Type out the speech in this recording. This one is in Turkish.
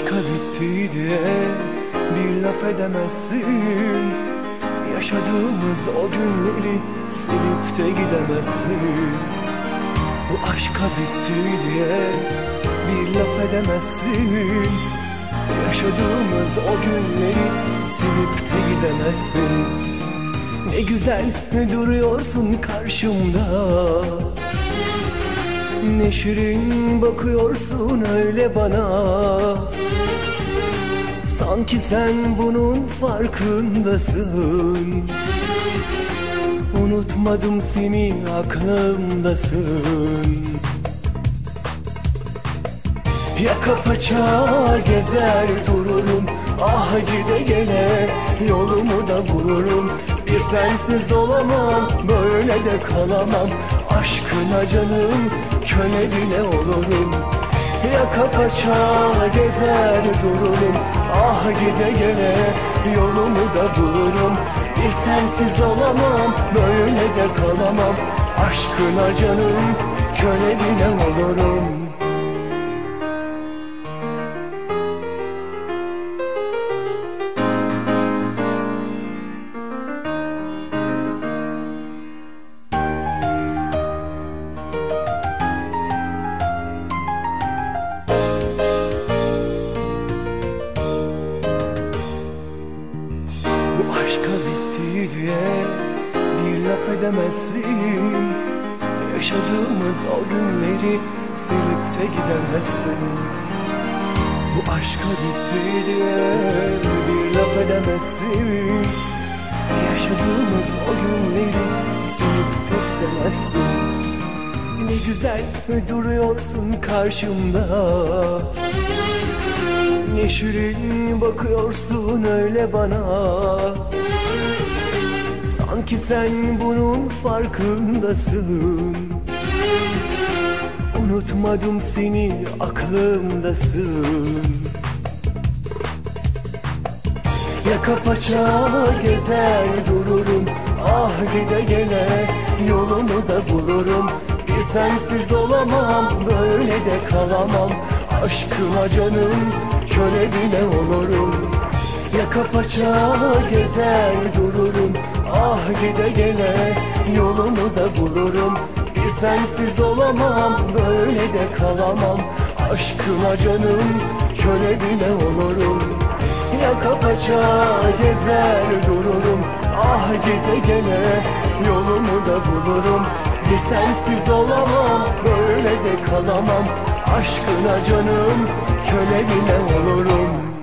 Aşka bitti diye bir laf edemezsin. Yaşadığımız o günleri silip de gidemezsin. Bu aşka bitti diye bir laf edemezsin. Yaşadığımız o günleri silip de gidemezsin. Ne güzel ne duruyorsun karşımda. Ne şirin bakıyorsun öyle bana. Sanki sen bunun farkındasın. Unutmadım seni aklımdasın. Yaka paça gezer dururum. Ah gide gele yolumu da bulurum sensiz olamam böyle de kalamam. Aşkına canım köle bile olurum. Yaka paça gezer dururum. Ah gide gele yolumu da bulurum. Bir sensiz olamam böyle de kalamam. Aşkına canım köle bile olurum Bu aşka bitti diye bir laf edemezsin. Yaşadığımız o günleri silip de gidemezsin. Bu aşka bitti diye bir laf edemezsin. Yaşadığımız o günleri silip de gidemezsin. Ne güzel duruyorsun karşımda şirin bakıyorsun öyle bana. Sanki sen bunun farkındasın. Unutmadım seni aklımdasın. Yaka paça gezer dururum. Ah gide gele yolumu da bulurum. Bir sensiz olamam böyle de kalamam Aşkıma canım köle bile olurum. Yaka paça gezer dururum. Ah gide gele yolumu da bulurum. Bir sensiz olamam böyle de kalamam. Aşkıma canım köle bile olurum. Yaka paça gezer dururum. Ah gide gele yolumu da bulurum. Bir sensiz olamam böyle de kalamam Aşkına canım köle bile olurum